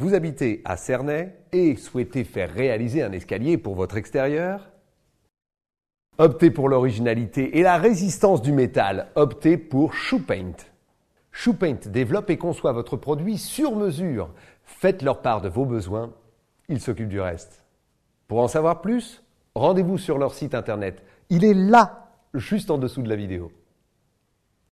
Vous habitez à Cernay et souhaitez faire réaliser un escalier pour votre extérieur? Optez pour l'originalité et la résistance du métal. Optez pour ShoePaint. ShoePaint développe et conçoit votre produit sur mesure. Faites leur part de vos besoins, ils s'occupent du reste. Pour en savoir plus, rendez-vous sur leur site internet. Il est là, juste en dessous de la vidéo.